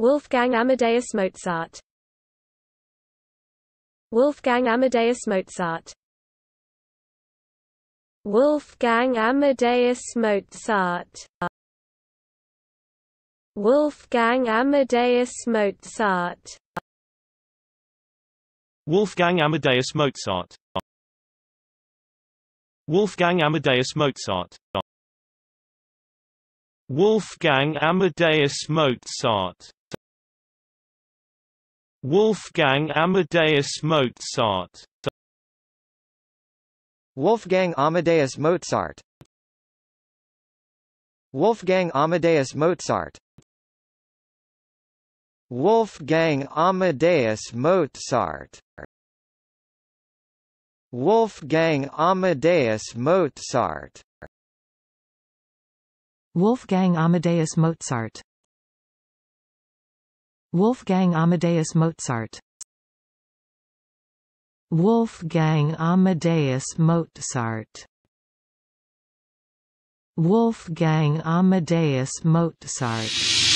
Wolfgang Amadeus Mozart. Wolfgang Amadeus Mozart. Wolfgang Amadeus Mozart. Wolfgang Amadeus Mozart. Wolfgang Amadeus Mozart. Wolfgang Amadeus Mozart. Wolfgang Amadeus Mozart Wolfgang Amadeus Mozart. Wolfgang Amadeus Mozart. Wolfgang Amadeus Mozart. Wolfgang Amadeus Mozart. Wolfgang Amadeus Mozart. Wolfgang Amadeus Mozart Wolfgang Amadeus Mozart. Wolfgang Amadeus Mozart. Wolfgang Amadeus Mozart